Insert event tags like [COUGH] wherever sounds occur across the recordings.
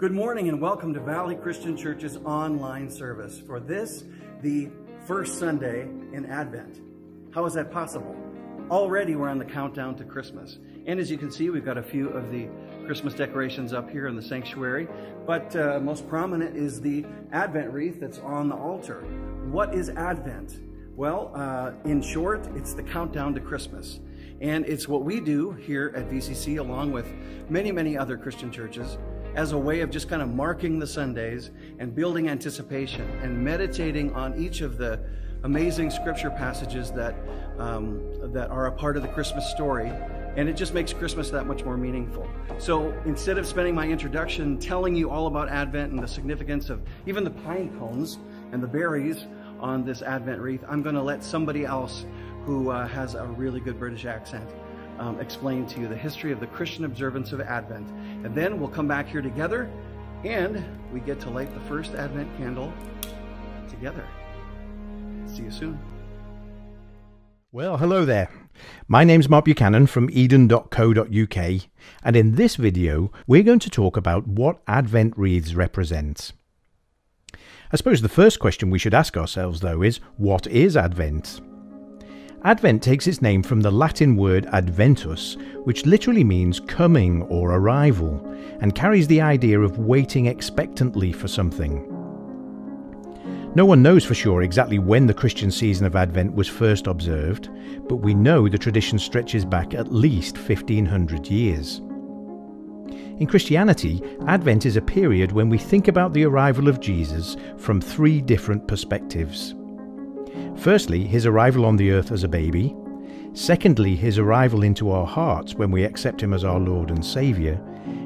Good morning and welcome to Valley Christian Church's online service for this, the first Sunday in Advent. How is that possible? Already we're on the countdown to Christmas. And as you can see, we've got a few of the Christmas decorations up here in the sanctuary, but uh, most prominent is the Advent wreath that's on the altar. What is Advent? Well, uh, in short, it's the countdown to Christmas. And it's what we do here at VCC along with many, many other Christian churches as a way of just kind of marking the Sundays and building anticipation and meditating on each of the amazing scripture passages that, um, that are a part of the Christmas story. And it just makes Christmas that much more meaningful. So instead of spending my introduction telling you all about Advent and the significance of even the pine cones and the berries on this Advent wreath, I'm going to let somebody else who uh, has a really good British accent um, explain to you the history of the Christian observance of Advent. And then we'll come back here together and we get to light the first Advent candle together. See you soon. Well, hello there. My name's Mark Buchanan from eden.co.uk, and in this video, we're going to talk about what Advent wreaths represent. I suppose the first question we should ask ourselves, though, is what is Advent? Advent takes its name from the Latin word adventus, which literally means coming or arrival, and carries the idea of waiting expectantly for something. No one knows for sure exactly when the Christian season of Advent was first observed, but we know the tradition stretches back at least 1500 years. In Christianity, Advent is a period when we think about the arrival of Jesus from three different perspectives. Firstly, his arrival on the earth as a baby. Secondly, his arrival into our hearts when we accept him as our Lord and Saviour.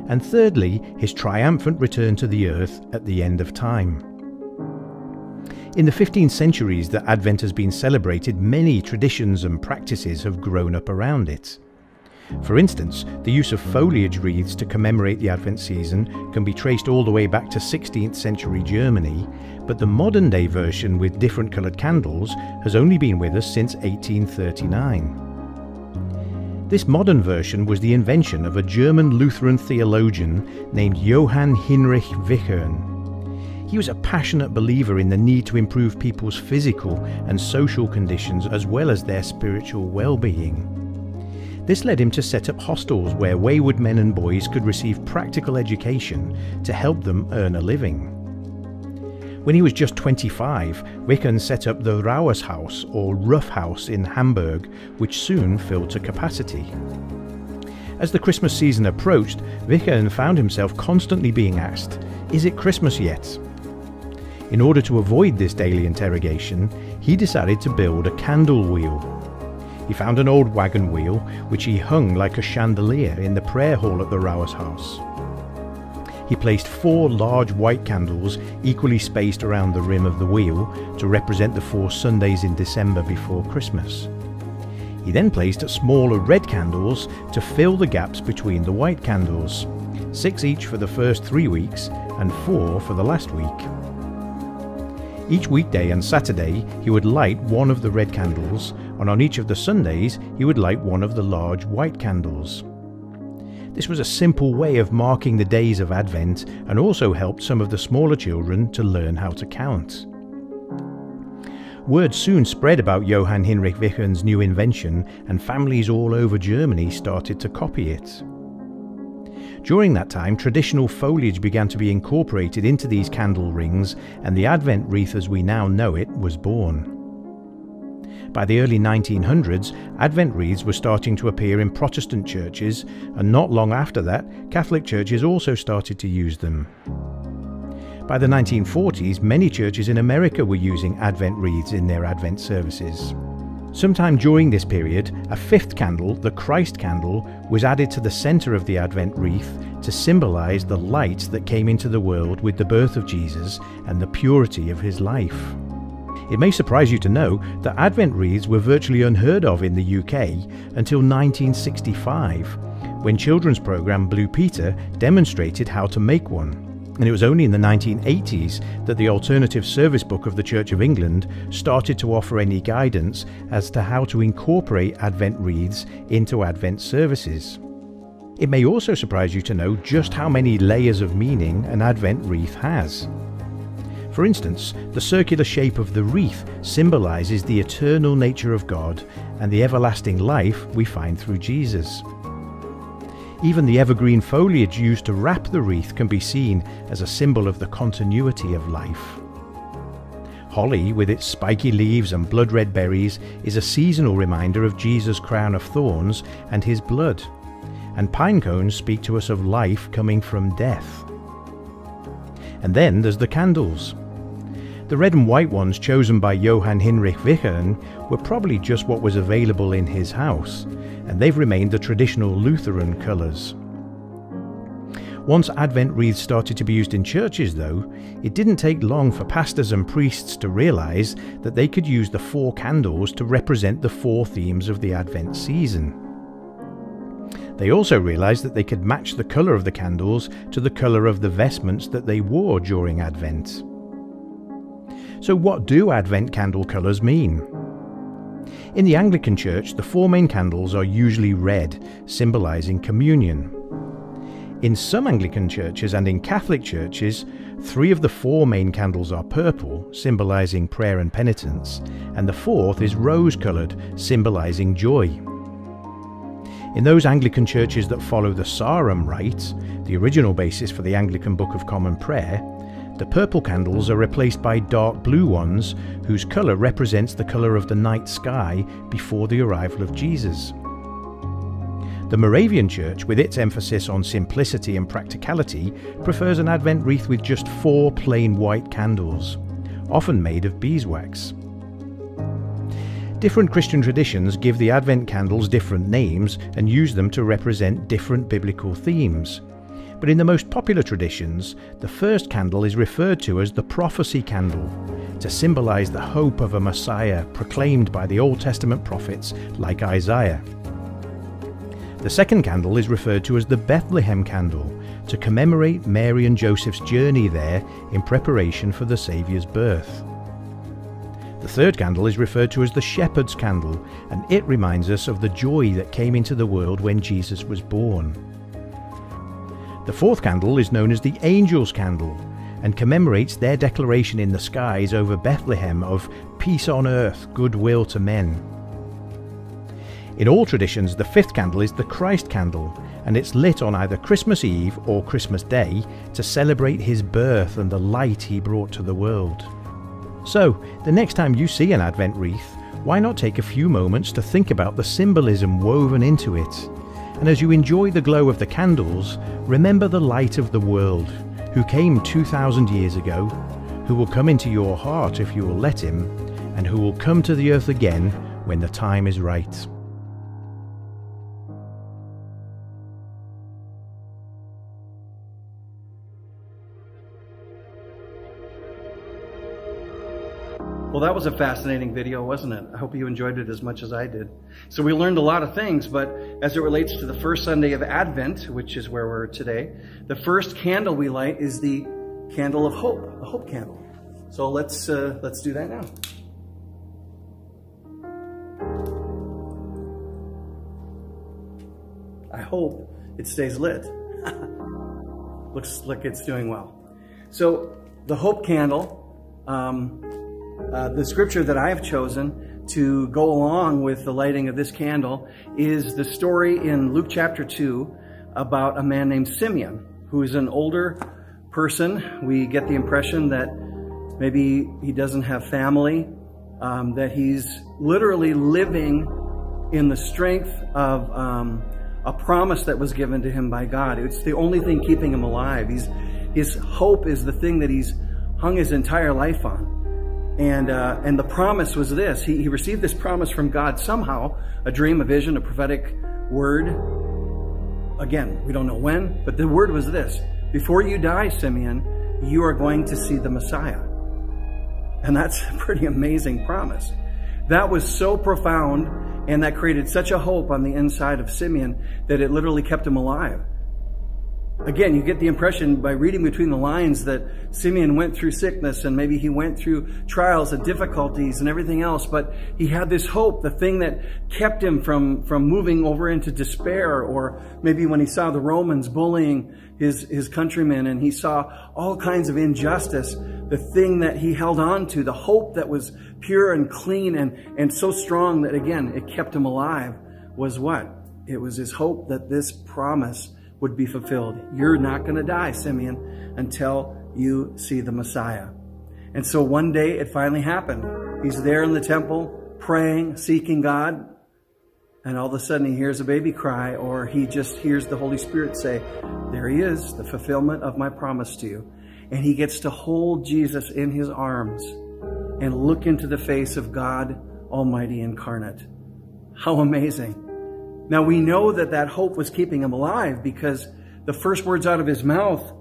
And thirdly, his triumphant return to the earth at the end of time. In the 15 centuries that Advent has been celebrated, many traditions and practices have grown up around it. For instance, the use of foliage wreaths to commemorate the Advent season can be traced all the way back to 16th century Germany, but the modern day version with different coloured candles has only been with us since 1839. This modern version was the invention of a German Lutheran theologian named Johann Hinrich Wichern. He was a passionate believer in the need to improve people's physical and social conditions as well as their spiritual well-being. This led him to set up hostels where wayward men and boys could receive practical education to help them earn a living. When he was just 25, Wichern set up the Rauhes Haus or Rough House in Hamburg, which soon filled to capacity. As the Christmas season approached, Wichern found himself constantly being asked, Is it Christmas yet? In order to avoid this daily interrogation, he decided to build a candle wheel he found an old wagon wheel, which he hung like a chandelier in the prayer hall at the Rauhes Haus. He placed four large white candles equally spaced around the rim of the wheel to represent the four Sundays in December before Christmas. He then placed smaller red candles to fill the gaps between the white candles, six each for the first three weeks and four for the last week. Each weekday and Saturday he would light one of the red candles, and on each of the Sundays he would light one of the large white candles. This was a simple way of marking the days of Advent and also helped some of the smaller children to learn how to count. Word soon spread about Johann Hinrich Wichern's new invention, and families all over Germany started to copy it. During that time, traditional foliage began to be incorporated into these candle rings, and the Advent wreath as we now know it was born. By the early 1900s, Advent wreaths were starting to appear in Protestant churches, and not long after that, Catholic churches also started to use them. By the 1940s, many churches in America were using Advent wreaths in their Advent services. Sometime during this period, a fifth candle, the Christ candle, was added to the centre of the Advent wreath to symbolise the light that came into the world with the birth of Jesus and the purity of his life. It may surprise you to know that Advent wreaths were virtually unheard of in the UK until 1965, when children's programme Blue Peter demonstrated how to make one and it was only in the 1980s that the Alternative Service Book of the Church of England started to offer any guidance as to how to incorporate Advent wreaths into Advent services. It may also surprise you to know just how many layers of meaning an Advent wreath has. For instance, the circular shape of the wreath symbolises the eternal nature of God and the everlasting life we find through Jesus. Even the evergreen foliage used to wrap the wreath can be seen as a symbol of the continuity of life. Holly, with its spiky leaves and blood red berries, is a seasonal reminder of Jesus' crown of thorns and his blood. And pine cones speak to us of life coming from death. And then there's the candles. The red and white ones chosen by Johann Hinrich Wichern were probably just what was available in his house, and they've remained the traditional Lutheran colours. Once Advent wreaths started to be used in churches, though, it didn't take long for pastors and priests to realise that they could use the four candles to represent the four themes of the Advent season. They also realised that they could match the colour of the candles to the colour of the vestments that they wore during Advent. So, what do Advent candle colours mean? In the Anglican Church, the four main candles are usually red, symbolising communion. In some Anglican churches and in Catholic churches, three of the four main candles are purple, symbolising prayer and penitence, and the fourth is rose coloured, symbolising joy. In those Anglican churches that follow the Sarum rite, the original basis for the Anglican Book of Common Prayer, the purple candles are replaced by dark blue ones, whose colour represents the colour of the night sky before the arrival of Jesus. The Moravian Church, with its emphasis on simplicity and practicality, prefers an Advent wreath with just four plain white candles, often made of beeswax. Different Christian traditions give the Advent candles different names and use them to represent different biblical themes. But in the most popular traditions, the first candle is referred to as the prophecy candle, to symbolize the hope of a Messiah proclaimed by the Old Testament prophets like Isaiah. The second candle is referred to as the Bethlehem candle, to commemorate Mary and Joseph's journey there in preparation for the Saviour's birth. The third candle is referred to as the shepherd's candle, and it reminds us of the joy that came into the world when Jesus was born. The fourth candle is known as the Angel's Candle and commemorates their declaration in the skies over Bethlehem of peace on earth, goodwill to men. In all traditions, the fifth candle is the Christ candle, and it's lit on either Christmas Eve or Christmas Day to celebrate his birth and the light he brought to the world. So, the next time you see an Advent wreath, why not take a few moments to think about the symbolism woven into it and as you enjoy the glow of the candles, remember the light of the world, who came 2,000 years ago, who will come into your heart if you will let him, and who will come to the earth again when the time is right. That was a fascinating video, wasn't it? I hope you enjoyed it as much as I did. So we learned a lot of things, but as it relates to the first Sunday of Advent, which is where we're today, the first candle we light is the candle of hope, the hope candle. So let's uh, let's do that now. I hope it stays lit. [LAUGHS] Looks like it's doing well. So the hope candle um, uh, the scripture that I have chosen to go along with the lighting of this candle is the story in Luke chapter 2 about a man named Simeon, who is an older person. We get the impression that maybe he doesn't have family, um, that he's literally living in the strength of um, a promise that was given to him by God. It's the only thing keeping him alive. He's, his hope is the thing that he's hung his entire life on. And, uh, and the promise was this. He, he received this promise from God somehow, a dream, a vision, a prophetic word. Again, we don't know when, but the word was this. Before you die, Simeon, you are going to see the Messiah. And that's a pretty amazing promise. That was so profound and that created such a hope on the inside of Simeon that it literally kept him alive. Again, you get the impression by reading between the lines that Simeon went through sickness and maybe he went through trials and difficulties and everything else, but he had this hope, the thing that kept him from, from moving over into despair, or maybe when he saw the Romans bullying his, his countrymen and he saw all kinds of injustice, the thing that he held on to, the hope that was pure and clean and, and so strong that again, it kept him alive was what? It was his hope that this promise would be fulfilled. You're not going to die, Simeon, until you see the Messiah. And so one day it finally happened. He's there in the temple praying, seeking God, and all of a sudden he hears a baby cry, or he just hears the Holy Spirit say, There he is, the fulfillment of my promise to you. And he gets to hold Jesus in his arms and look into the face of God Almighty incarnate. How amazing. Now we know that that hope was keeping him alive because the first words out of his mouth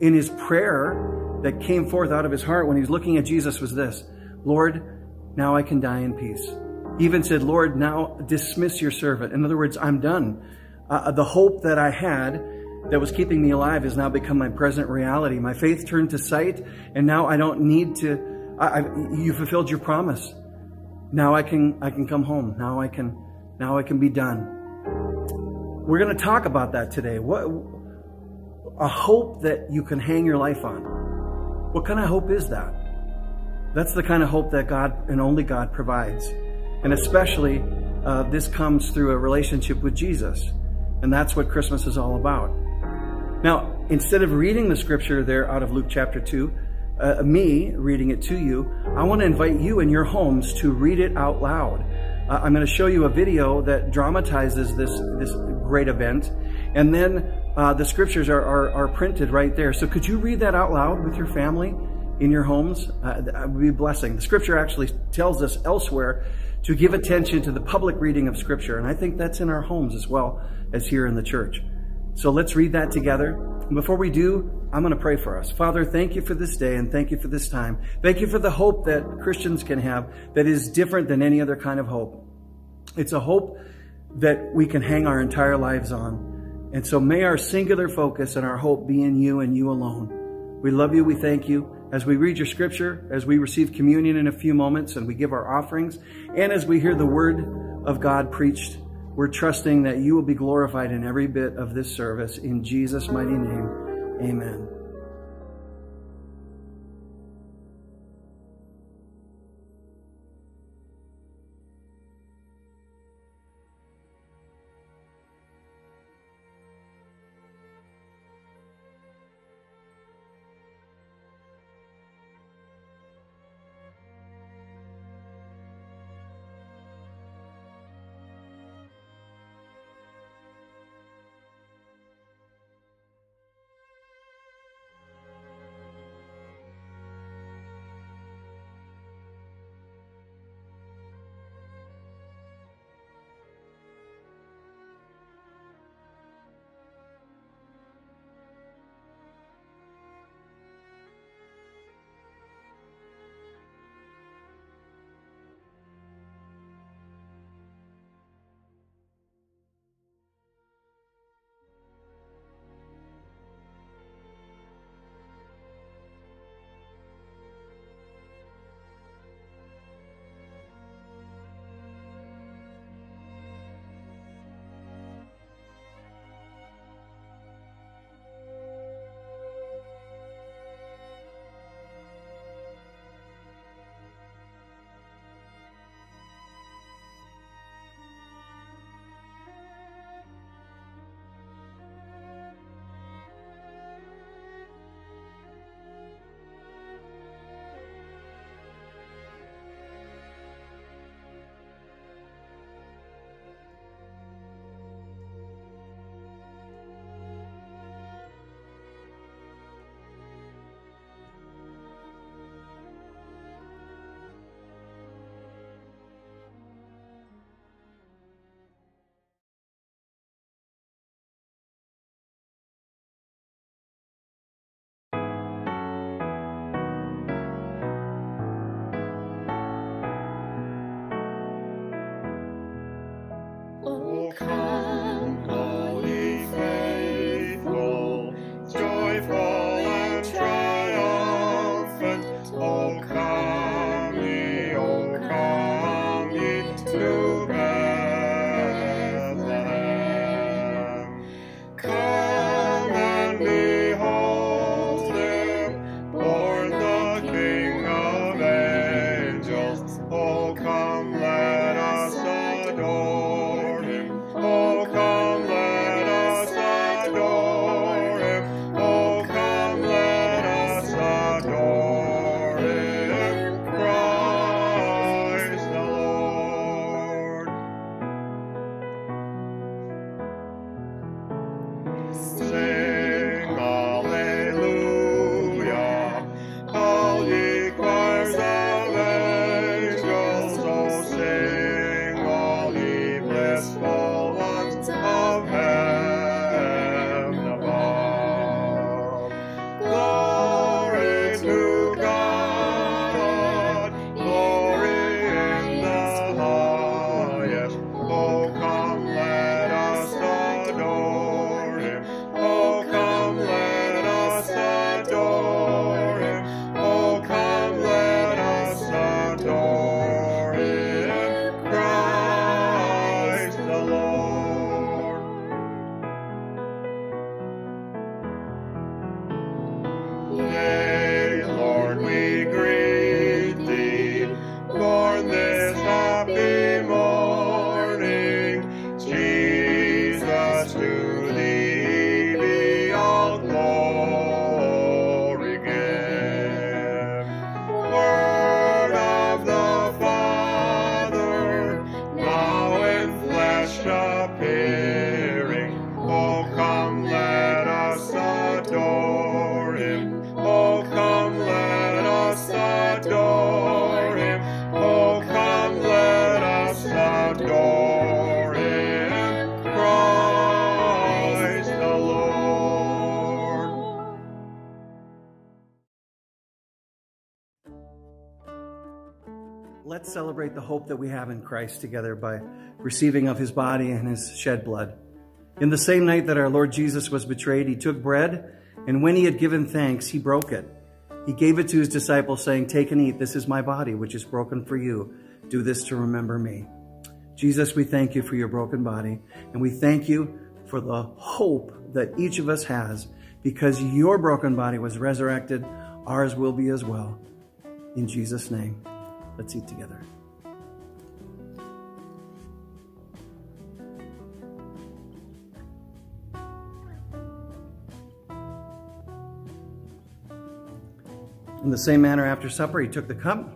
in his prayer that came forth out of his heart when he was looking at Jesus was this Lord, now I can die in peace. He even said, Lord, now dismiss your servant. In other words, I'm done. Uh, the hope that I had that was keeping me alive has now become my present reality. My faith turned to sight, and now I don't need to. I, I, you fulfilled your promise. Now I can I can come home. Now I can now I can be done. We're going to talk about that today. What a hope that you can hang your life on. What kind of hope is that? That's the kind of hope that God and only God provides. And especially, uh, this comes through a relationship with Jesus. And that's what Christmas is all about. Now, instead of reading the scripture there out of Luke chapter 2, uh, me reading it to you, I want to invite you in your homes to read it out loud. Uh, I'm going to show you a video that dramatizes this, this great event. And then uh, the scriptures are, are, are, printed right there. So could you read that out loud with your family in your homes? Uh, that would be a blessing. The scripture actually tells us elsewhere to give attention to the public reading of scripture. And I think that's in our homes as well as here in the church. So let's read that together. And before we do, I'm going to pray for us. Father, thank you for this day and thank you for this time. Thank you for the hope that Christians can have that is different than any other kind of hope. It's a hope that we can hang our entire lives on. And so may our singular focus and our hope be in you and you alone. We love you. We thank you. As we read your scripture, as we receive communion in a few moments and we give our offerings, and as we hear the word of God preached we're trusting that you will be glorified in every bit of this service. In Jesus' mighty name, amen. Hope that we have in Christ together by receiving of his body and his shed blood. In the same night that our Lord Jesus was betrayed, he took bread, and when he had given thanks, he broke it. He gave it to his disciples, saying, Take and eat. This is my body, which is broken for you. Do this to remember me. Jesus, we thank you for your broken body, and we thank you for the hope that each of us has because your broken body was resurrected. Ours will be as well. In Jesus' name. Let's eat together. In the same manner, after supper, he took the cup,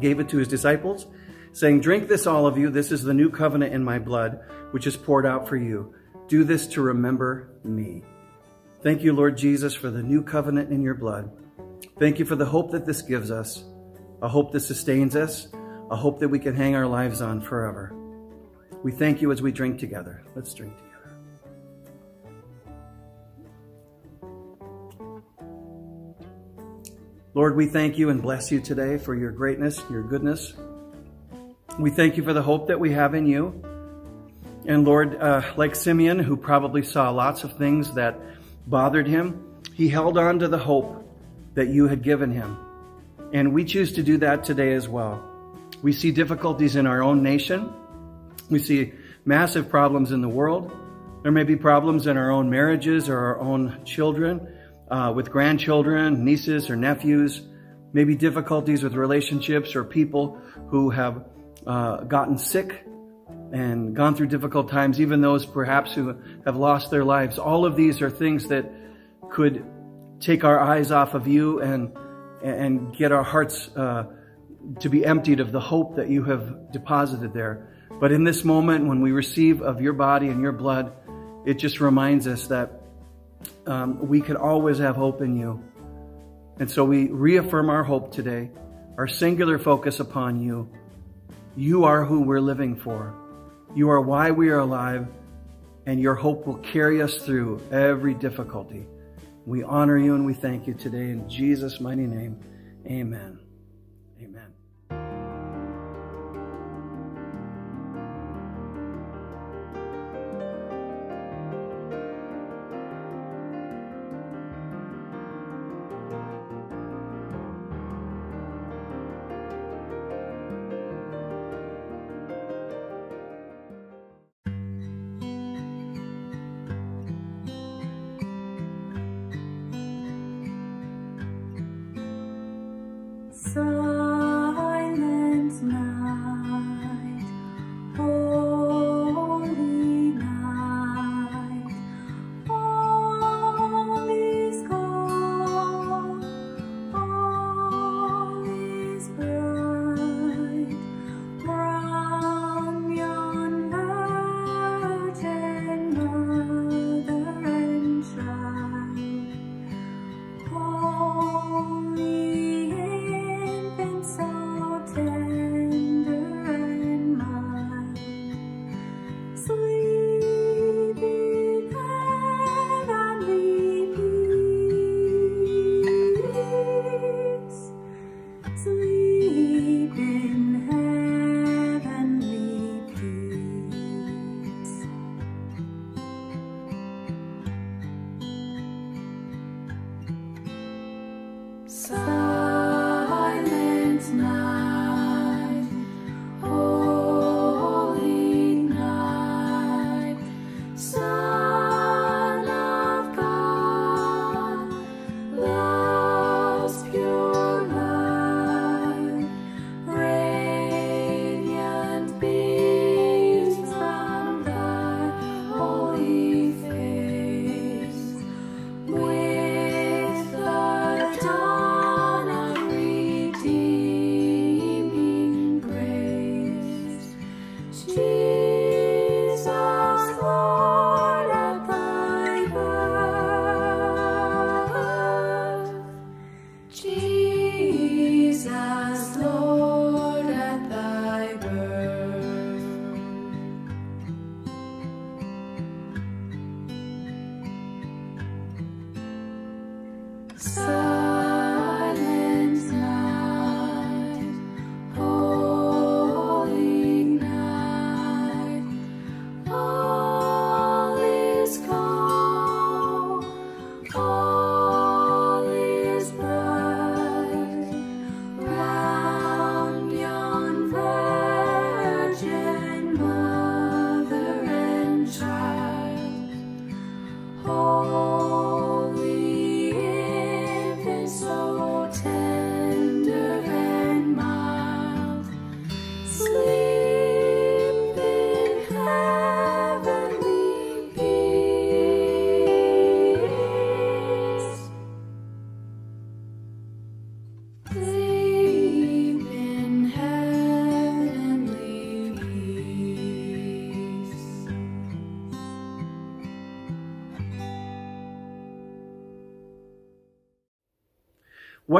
gave it to his disciples, saying, Drink this, all of you. This is the new covenant in my blood, which is poured out for you. Do this to remember me. Thank you, Lord Jesus, for the new covenant in your blood. Thank you for the hope that this gives us a hope that sustains us, a hope that we can hang our lives on forever. We thank you as we drink together. Let's drink together. Lord, we thank you and bless you today for your greatness, your goodness. We thank you for the hope that we have in you. And Lord, uh, like Simeon, who probably saw lots of things that bothered him, he held on to the hope that you had given him. And we choose to do that today as well. We see difficulties in our own nation. We see massive problems in the world. There may be problems in our own marriages or our own children, uh, with grandchildren, nieces or nephews. Maybe difficulties with relationships or people who have uh, gotten sick and gone through difficult times, even those perhaps who have lost their lives. All of these are things that could take our eyes off of you and and get our hearts uh, to be emptied of the hope that you have deposited there. But in this moment, when we receive of your body and your blood, it just reminds us that um, we can always have hope in you. And so we reaffirm our hope today, our singular focus upon you. You are who we're living for. You are why we are alive, and your hope will carry us through every difficulty. We honor you and we thank you today in Jesus' mighty name. Amen. Amen.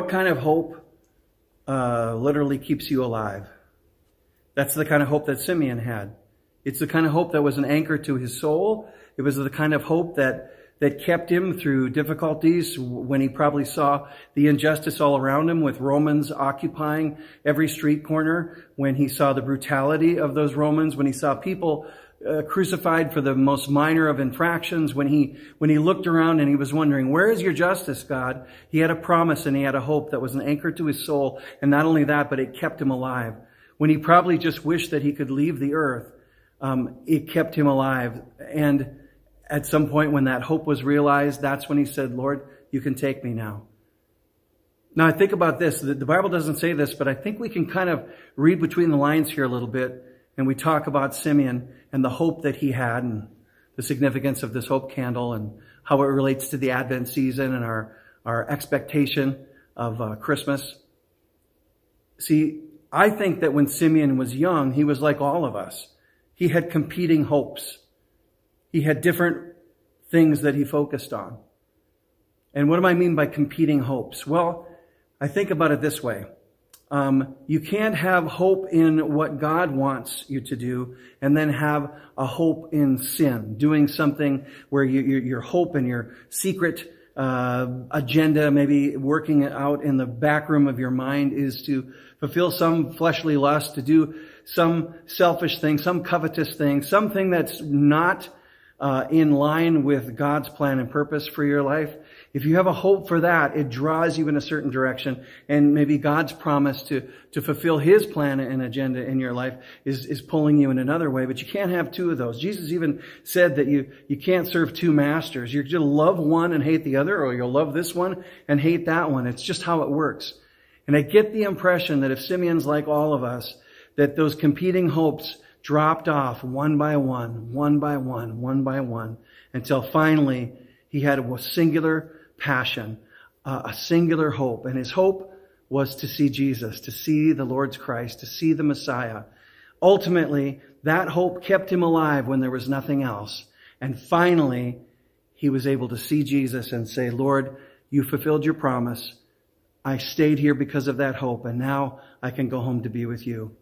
What kind of hope uh, literally keeps you alive? That's the kind of hope that Simeon had. It's the kind of hope that was an anchor to his soul. It was the kind of hope that that kept him through difficulties when he probably saw the injustice all around him with Romans occupying every street corner, when he saw the brutality of those Romans, when he saw people uh, crucified for the most minor of infractions, when he, when he looked around and he was wondering, where is your justice, God? He had a promise and he had a hope that was an anchor to his soul. And not only that, but it kept him alive. When he probably just wished that he could leave the earth, um, it kept him alive. And at some point when that hope was realized, that's when he said, Lord, you can take me now. Now I think about this. The Bible doesn't say this, but I think we can kind of read between the lines here a little bit. And we talk about Simeon and the hope that he had and the significance of this hope candle and how it relates to the Advent season and our, our expectation of uh, Christmas. See, I think that when Simeon was young, he was like all of us. He had competing hopes. He had different things that he focused on. And what do I mean by competing hopes? Well, I think about it this way. Um, you can't have hope in what God wants you to do and then have a hope in sin, doing something where you, your, your hope and your secret uh, agenda, maybe working it out in the back room of your mind is to fulfill some fleshly lust, to do some selfish thing, some covetous thing, something that's not uh, in line with God's plan and purpose for your life, if you have a hope for that, it draws you in a certain direction. And maybe God's promise to, to fulfill His plan and agenda in your life is, is pulling you in another way. But you can't have two of those. Jesus even said that you, you can't serve two masters. You're going to love one and hate the other, or you'll love this one and hate that one. It's just how it works. And I get the impression that if Simeon's like all of us, that those competing hopes dropped off one by one, one by one, one by one, until finally he had a singular passion, uh, a singular hope. And his hope was to see Jesus, to see the Lord's Christ, to see the Messiah. Ultimately, that hope kept him alive when there was nothing else. And finally, he was able to see Jesus and say, Lord, you fulfilled your promise. I stayed here because of that hope, and now I can go home to be with you.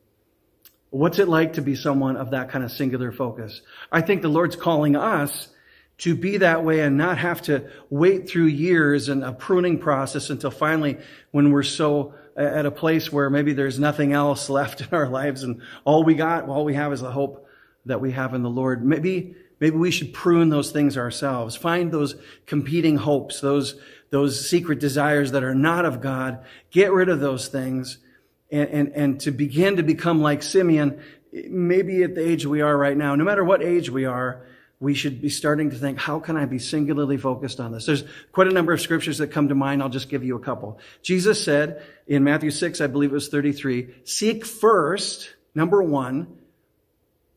What's it like to be someone of that kind of singular focus? I think the Lord's calling us to be that way and not have to wait through years and a pruning process until finally when we're so at a place where maybe there's nothing else [LAUGHS] left in our lives and all we got, all we have is the hope that we have in the Lord. Maybe, maybe we should prune those things ourselves. Find those competing hopes, those, those secret desires that are not of God. Get rid of those things and, and, and to begin to become like Simeon, maybe at the age we are right now, no matter what age we are, we should be starting to think, how can I be singularly focused on this? There's quite a number of scriptures that come to mind. I'll just give you a couple. Jesus said in Matthew 6, I believe it was 33, seek first, number one,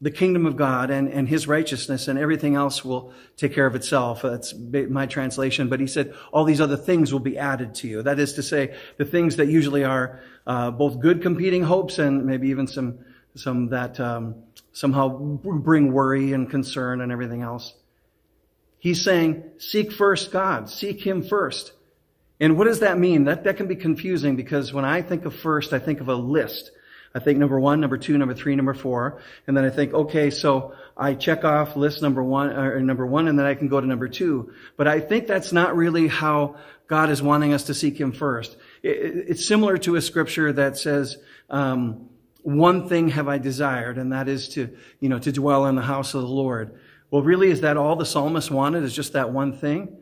the kingdom of God and, and his righteousness and everything else will take care of itself. That's my translation. But he said, all these other things will be added to you. That is to say, the things that usually are uh, both good competing hopes and maybe even some, some that um, somehow bring worry and concern and everything else. He's saying, seek first God. Seek Him first. And what does that mean? That, that can be confusing because when I think of first, I think of a list. I think number one, number two, number three, number four. And then I think, okay, so I check off list number one, or number one, and then I can go to number two. But I think that's not really how God is wanting us to seek Him first. It's similar to a scripture that says, um, one thing have I desired, and that is to, you know, to dwell in the house of the Lord. Well, really, is that all the psalmist wanted? Is just that one thing?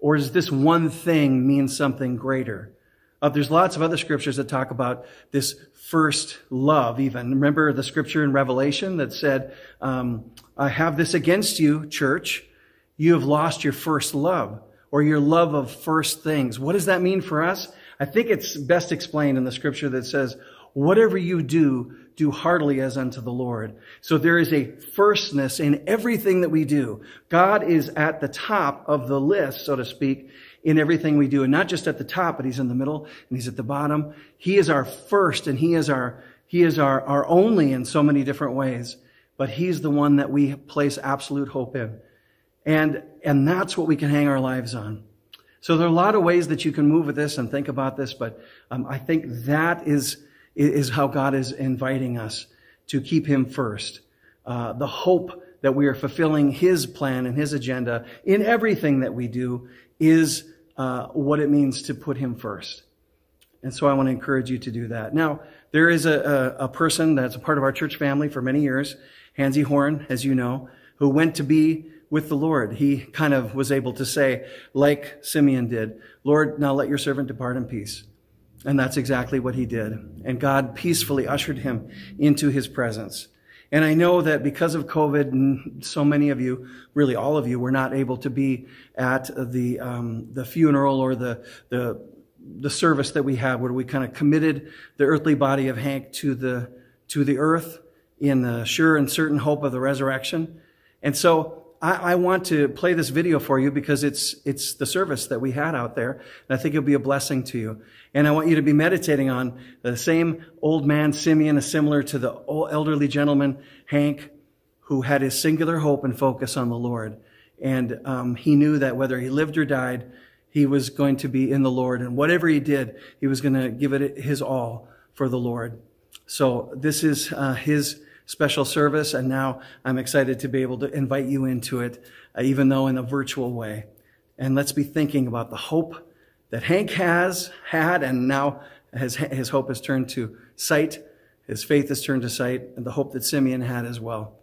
Or does this one thing mean something greater? Uh, there's lots of other scriptures that talk about this first love, even. Remember the scripture in Revelation that said, um, I have this against you, church. You have lost your first love or your love of first things. What does that mean for us? I think it's best explained in the scripture that says, whatever you do, do heartily as unto the Lord. So there is a firstness in everything that we do. God is at the top of the list, so to speak, in everything we do. And not just at the top, but he's in the middle and he's at the bottom. He is our first and he is our, he is our, our only in so many different ways. But he's the one that we place absolute hope in. And, and that's what we can hang our lives on. So there are a lot of ways that you can move with this and think about this, but um, I think that is, is how God is inviting us to keep Him first. Uh, the hope that we are fulfilling His plan and His agenda in everything that we do is uh, what it means to put Him first. And so I want to encourage you to do that. Now, there is a, a, a person that's a part of our church family for many years, Hansy Horn, as you know, who went to be with the Lord. He kind of was able to say, like Simeon did, Lord, now let your servant depart in peace. And that's exactly what he did. And God peacefully ushered him into his presence. And I know that because of COVID, so many of you, really all of you, were not able to be at the um, the funeral or the the the service that we had, where we kind of committed the earthly body of Hank to the to the earth in the sure and certain hope of the resurrection. And so I, I, want to play this video for you because it's, it's the service that we had out there. And I think it'll be a blessing to you. And I want you to be meditating on the same old man, Simeon, is similar to the elderly gentleman, Hank, who had his singular hope and focus on the Lord. And um, he knew that whether he lived or died, he was going to be in the Lord. And whatever he did, he was going to give it his all for the Lord. So this is uh, his special service, and now I'm excited to be able to invite you into it, uh, even though in a virtual way. And let's be thinking about the hope that Hank has had, and now his, his hope has turned to sight, his faith has turned to sight, and the hope that Simeon had as well.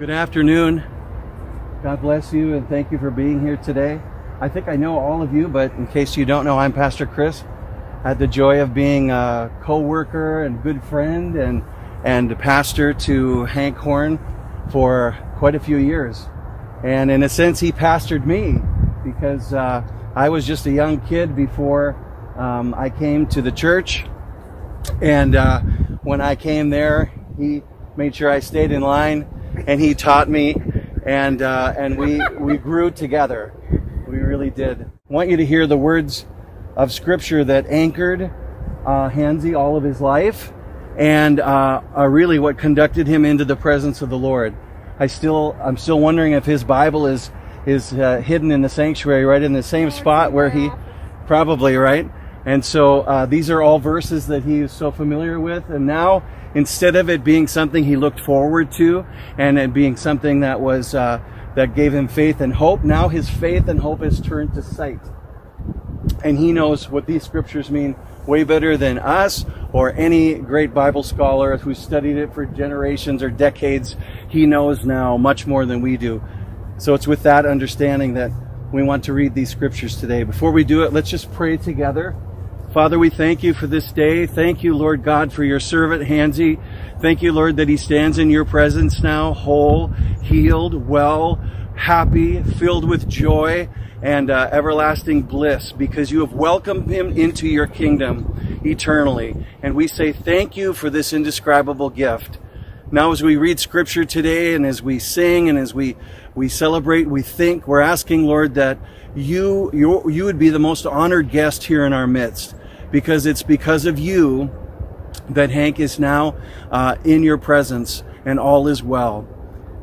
Good afternoon. God bless you and thank you for being here today. I think I know all of you, but in case you don't know, I'm Pastor Chris. I had the joy of being a co-worker and good friend and and pastor to Hank Horn for quite a few years. And in a sense, he pastored me because uh, I was just a young kid before um, I came to the church. And uh, when I came there, he made sure I stayed in line and he taught me and uh, and we we grew together. We really did. I want you to hear the words of scripture that anchored uh, Hansy all of his life and uh, are really what conducted him into the presence of the Lord. I still, I'm still wondering if his Bible is is uh, hidden in the sanctuary, right in the same spot where he, probably right. And so uh, these are all verses that he is so familiar with, and now instead of it being something he looked forward to, and it being something that was uh, that gave him faith and hope, now his faith and hope is turned to sight, and he knows what these scriptures mean way better than us or any great Bible scholar who studied it for generations or decades. He knows now much more than we do. So it's with that understanding that we want to read these scriptures today. Before we do it, let's just pray together. Father, we thank you for this day. Thank you, Lord God, for your servant Hansy. Thank you, Lord, that he stands in your presence now, whole, healed, well, happy, filled with joy and uh, everlasting bliss because you have welcomed him into your kingdom eternally. And we say thank you for this indescribable gift. Now, as we read scripture today and as we sing and as we, we celebrate, we think, we're asking, Lord, that you, you, you would be the most honored guest here in our midst because it's because of you that Hank is now uh, in your presence and all is well.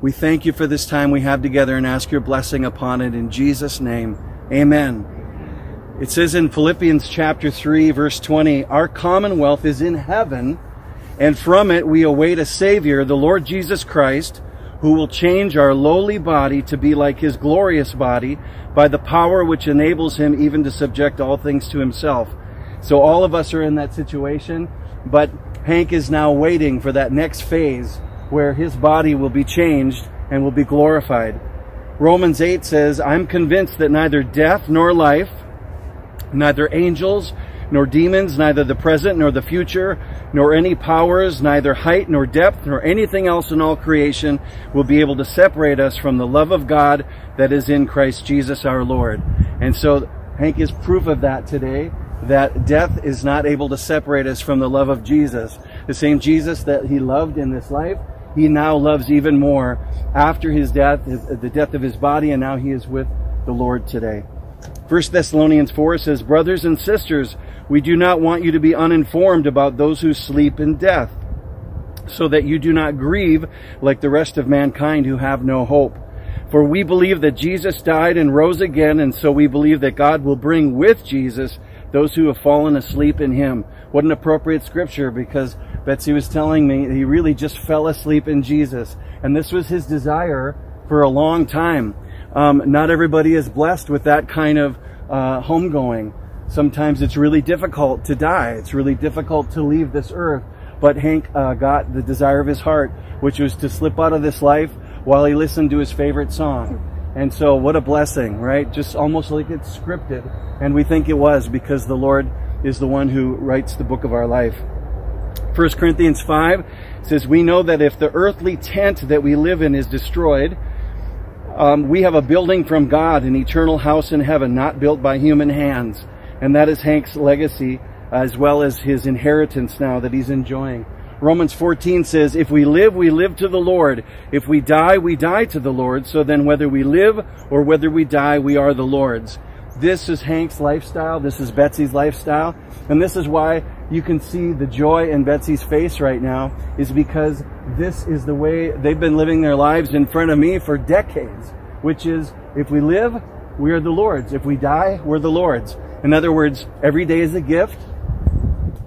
We thank you for this time we have together and ask your blessing upon it in Jesus' name. Amen. It says in Philippians chapter 3, verse 20, Our commonwealth is in heaven, and from it we await a Savior, the Lord Jesus Christ, who will change our lowly body to be like his glorious body by the power which enables him even to subject all things to himself. So all of us are in that situation, but Hank is now waiting for that next phase where his body will be changed and will be glorified. Romans 8 says, I'm convinced that neither death nor life, neither angels nor demons, neither the present nor the future, nor any powers, neither height nor depth, nor anything else in all creation will be able to separate us from the love of God that is in Christ Jesus our Lord. And so Hank is proof of that today, that death is not able to separate us from the love of Jesus. The same Jesus that he loved in this life he now loves even more after his death, his, the death of his body, and now he is with the Lord today. 1 Thessalonians 4 says, Brothers and sisters, we do not want you to be uninformed about those who sleep in death, so that you do not grieve like the rest of mankind who have no hope. For we believe that Jesus died and rose again, and so we believe that God will bring with Jesus those who have fallen asleep in him. What an appropriate scripture because Betsy was telling me he really just fell asleep in Jesus. And this was his desire for a long time. Um, not everybody is blessed with that kind of uh, homegoing. Sometimes it's really difficult to die. It's really difficult to leave this earth. But Hank uh, got the desire of his heart, which was to slip out of this life while he listened to his favorite song. And so what a blessing, right? Just almost like it's scripted. And we think it was because the Lord is the one who writes the book of our life. 1 Corinthians 5 says, We know that if the earthly tent that we live in is destroyed, um, we have a building from God, an eternal house in heaven, not built by human hands. And that is Hank's legacy as well as his inheritance now that he's enjoying. Romans 14 says, If we live, we live to the Lord. If we die, we die to the Lord. So then whether we live or whether we die, we are the Lord's. This is Hank's lifestyle. This is Betsy's lifestyle. And this is why you can see the joy in Betsy's face right now is because this is the way they've been living their lives in front of me for decades, which is if we live, we are the Lord's. If we die, we're the Lord's. In other words, every day is a gift.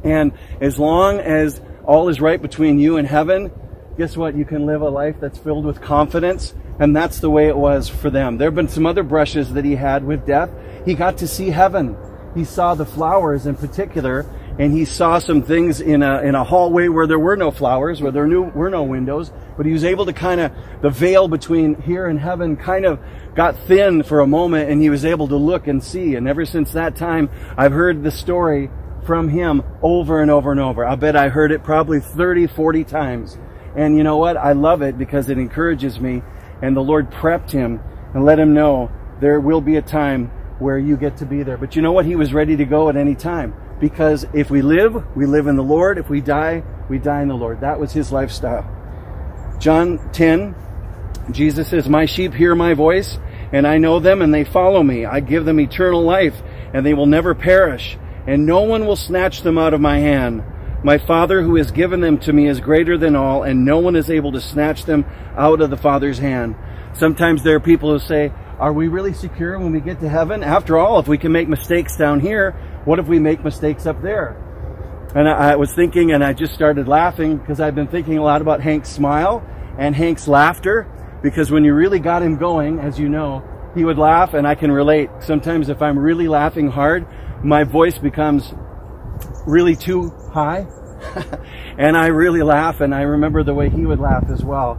And as long as all is right between you and heaven, guess what? You can live a life that's filled with confidence. And that's the way it was for them. There have been some other brushes that he had with death. He got to see heaven. He saw the flowers in particular and he saw some things in a, in a hallway where there were no flowers, where there were no windows, but he was able to kind of, the veil between here and heaven kind of got thin for a moment and he was able to look and see. And ever since that time, I've heard the story from him over and over and over. I bet I heard it probably 30, 40 times. And you know what? I love it because it encourages me. And the Lord prepped him and let him know there will be a time where you get to be there. But you know what? He was ready to go at any time because if we live, we live in the Lord. If we die, we die in the Lord. That was his lifestyle. John 10, Jesus says, My sheep hear my voice, and I know them, and they follow me. I give them eternal life, and they will never perish, and no one will snatch them out of my hand. My Father who has given them to me is greater than all, and no one is able to snatch them out of the Father's hand. Sometimes there are people who say, are we really secure when we get to heaven? After all, if we can make mistakes down here, what if we make mistakes up there? And I, was thinking, and I just started laughing because I've been thinking a lot about Hank's smile and Hank's laughter. Because when you really got him going, as you know, he would laugh, and I can relate. Sometimes if I'm really laughing hard, my voice becomes really too high. [LAUGHS] and I really laugh, and I remember the way he would laugh as well.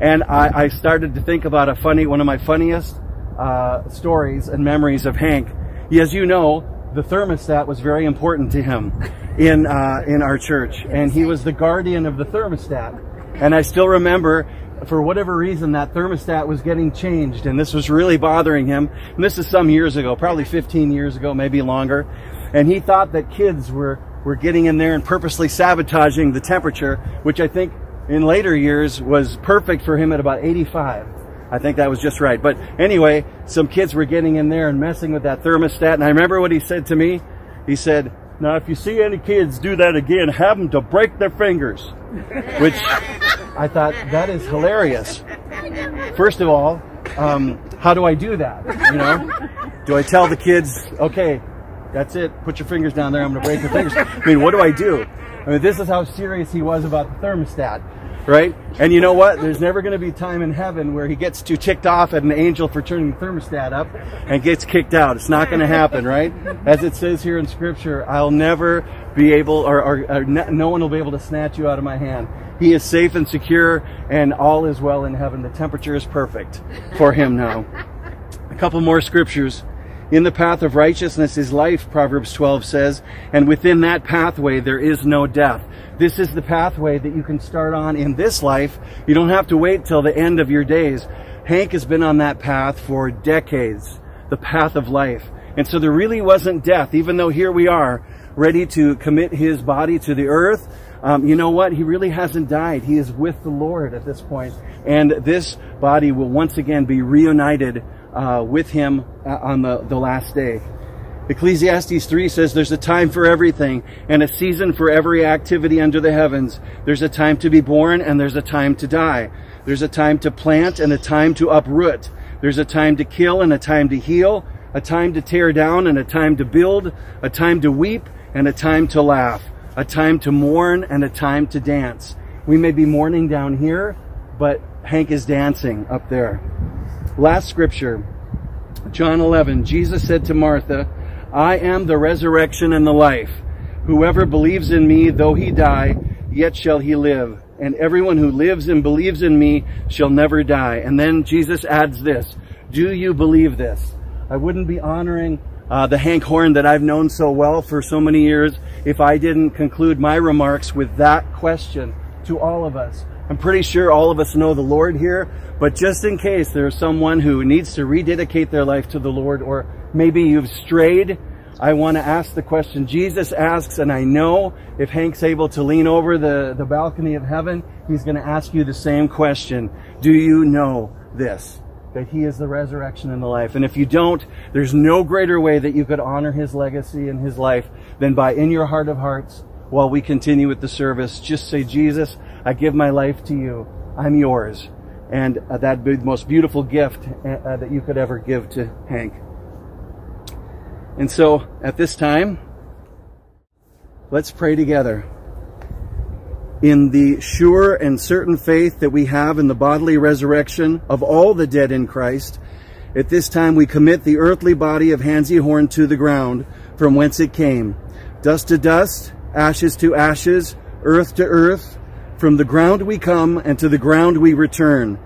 And I, I started to think about a funny, one of my funniest uh, stories and memories of Hank. As you know, the thermostat was very important to him in uh, in our church, and he was the guardian of the thermostat. And I still remember, for whatever reason, that thermostat was getting changed, and this was really bothering him. And this is some years ago, probably 15 years ago, maybe longer. And he thought that kids were were getting in there and purposely sabotaging the temperature, which I think in later years was perfect for him at about 85. I think that was just right. But anyway, some kids were getting in there and messing with that thermostat. And I remember what he said to me. He said, now if you see any kids do that again, have them to break their fingers. Which I thought, that is hilarious. First of all, um, how do I do that? You know, do I tell the kids, okay, that's it, put your fingers down there, I'm gonna break your fingers. I mean, what do I do? I mean, this is how serious he was about the thermostat right? And you know what? There's never going to be time in heaven where he gets too ticked off at an angel for turning the thermostat up and gets kicked out. It's not going to happen, right? As it says here in Scripture, I'll never be able, or, or, or, no one will be able to snatch you out of my hand. He is safe and secure, and all is well in heaven. The temperature is perfect for him now. A couple more scriptures. In the path of righteousness is life, Proverbs 12 says, and within that pathway there is no death. This is the pathway that you can start on in this life. You don't have to wait till the end of your days. Hank has been on that path for decades, the path of life. And so there really wasn't death, even though here we are, ready to commit his body to the earth. Um, you know what? He really hasn't died. He is with the Lord at this point. And this body will once again be reunited uh, with him uh, on the, the last day. Ecclesiastes 3 says there's a time for everything and a season for every activity under the heavens. There's a time to be born and there's a time to die. There's a time to plant and a time to uproot. There's a time to kill and a time to heal, a time to tear down and a time to build, a time to weep and a time to laugh, a time to mourn and a time to dance. We may be mourning down here, but Hank is dancing up there. Last scripture, John 11, Jesus said to Martha, I am the resurrection and the life. Whoever believes in me, though he die, yet shall he live. And everyone who lives and believes in me shall never die. And then Jesus adds this, do you believe this? I wouldn't be honoring uh, the Hank Horn that I've known so well for so many years if I didn't conclude my remarks with that question to all of us. I'm pretty sure all of us know the Lord here, but just in case there's someone who needs to rededicate their life to the Lord, or maybe you've strayed, I want to ask the question Jesus asks, and I know if Hank's able to lean over the, the balcony of heaven, he's going to ask you the same question. Do you know this? That he is the resurrection and the life. And if you don't, there's no greater way that you could honor his legacy and his life than by in your heart of hearts while we continue with the service, just say, Jesus, I give my life to you. I'm yours. And uh, that'd be the most beautiful gift uh, uh, that you could ever give to Hank. And so at this time, let's pray together. In the sure and certain faith that we have in the bodily resurrection of all the dead in Christ, at this time we commit the earthly body of Hansy Horn to the ground from whence it came, dust to dust, ashes to ashes, earth to earth. From the ground we come, and to the ground we return.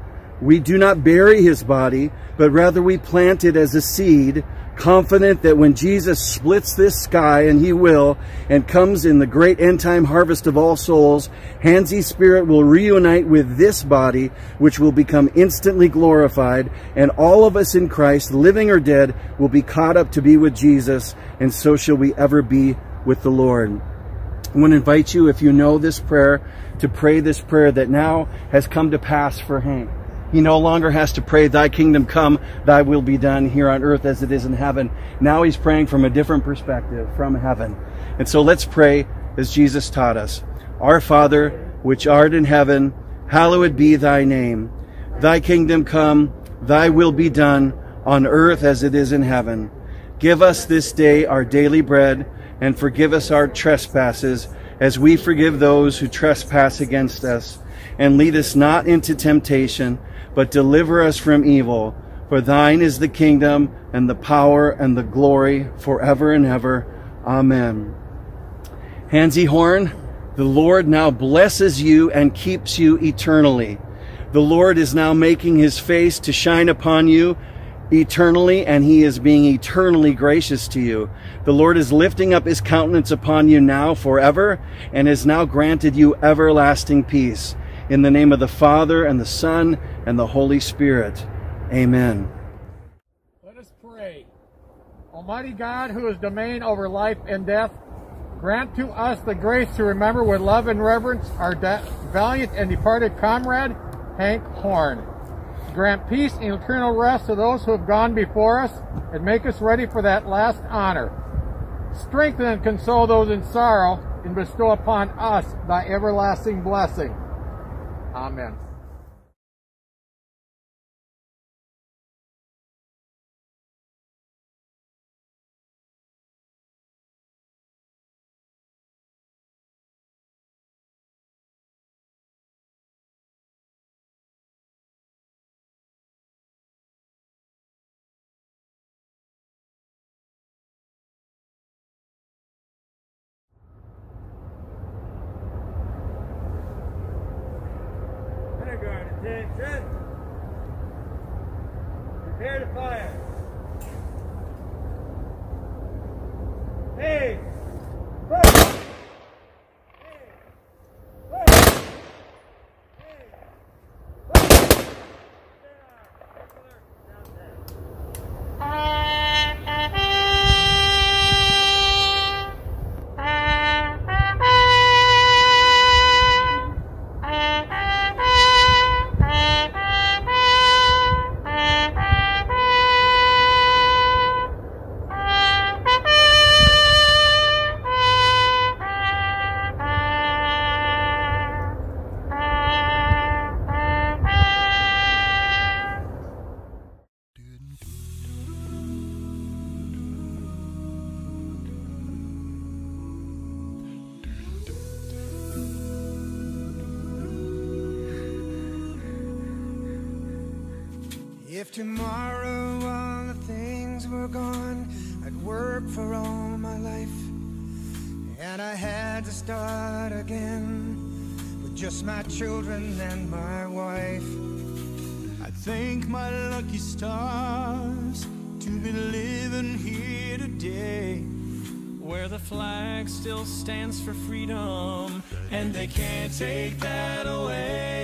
We do not bury his body, but rather we plant it as a seed, confident that when Jesus splits this sky, and he will, and comes in the great end time harvest of all souls, Hansy's spirit will reunite with this body, which will become instantly glorified, and all of us in Christ, living or dead, will be caught up to be with Jesus, and so shall we ever be with the Lord. I want to invite you, if you know this prayer, to pray this prayer that now has come to pass for him. He no longer has to pray, Thy kingdom come, Thy will be done here on earth as it is in heaven. Now he's praying from a different perspective, from heaven. And so let's pray as Jesus taught us. Our Father, which art in heaven, hallowed be Thy name. Thy kingdom come, Thy will be done on earth as it is in heaven. Give us this day our daily bread and forgive us our trespasses as we forgive those who trespass against us. And lead us not into temptation, but deliver us from evil. For thine is the kingdom and the power and the glory forever and ever. Amen. Hansy Horn, the Lord now blesses you and keeps you eternally. The Lord is now making his face to shine upon you eternally, and he is being eternally gracious to you. The Lord is lifting up his countenance upon you now forever, and has now granted you everlasting peace. In the name of the Father, and the Son, and the Holy Spirit. Amen. Let us pray. Almighty God, who is domain over life and death, grant to us the grace to remember with love and reverence our valiant and departed comrade, Hank Horn. Grant peace and eternal rest to those who have gone before us, and make us ready for that last honor. Strengthen and console those in sorrow, and bestow upon us thy everlasting blessing. Amen. Kindergarten, attention! Prepare And I had to start again with just my children and my wife. I thank my lucky stars to be living here today. Where the flag still stands for freedom, and they can't take that away.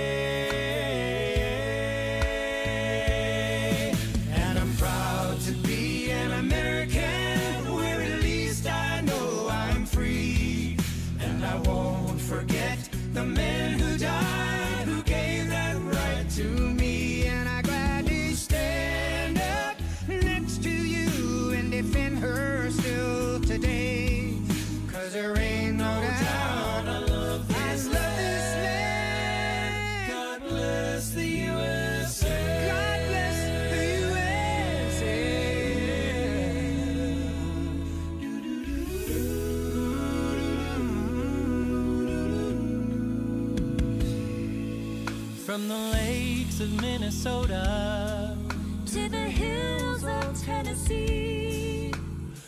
of Minnesota to the hills of Tennessee.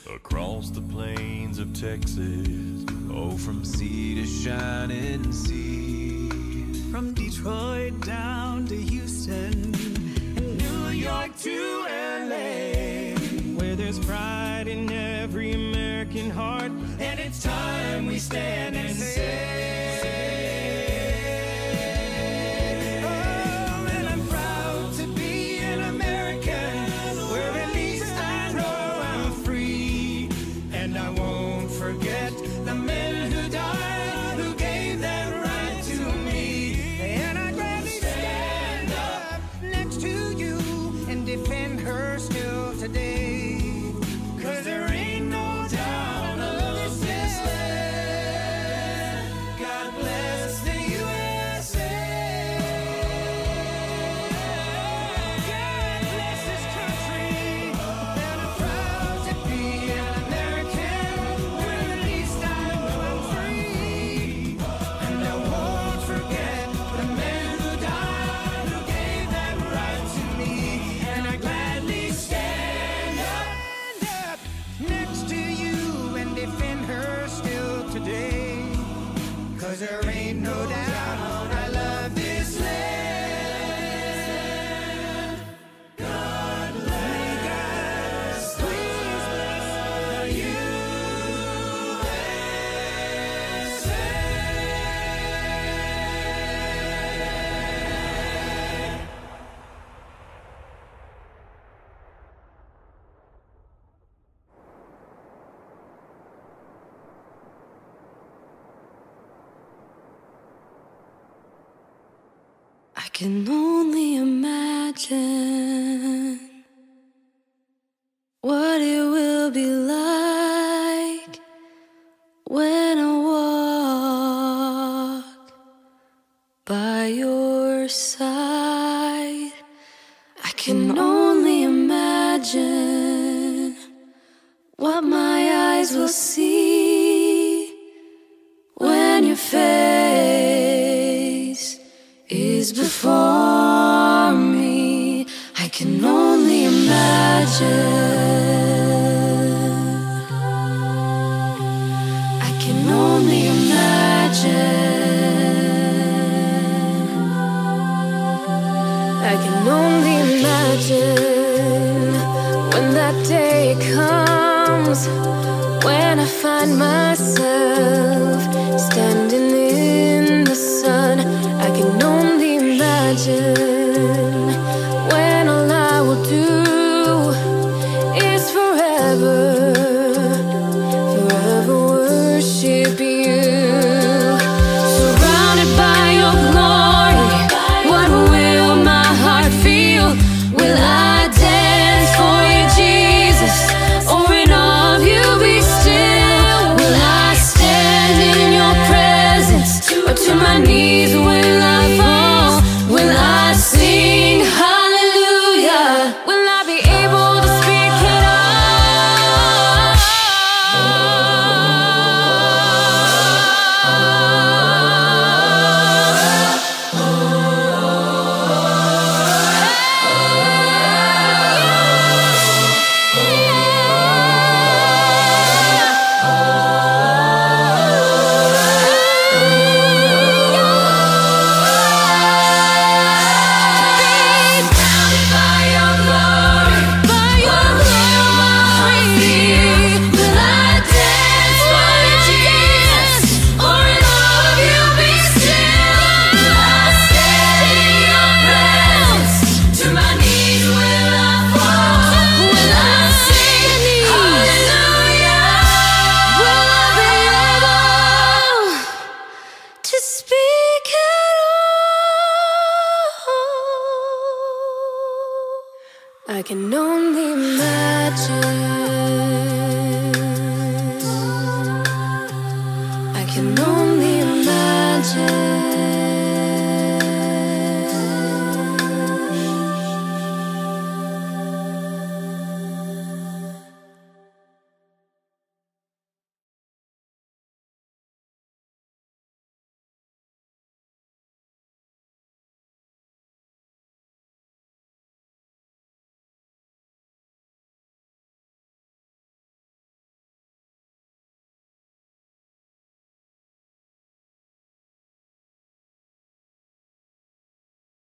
Across the plains of Texas, oh, from sea to shining sea. From Detroit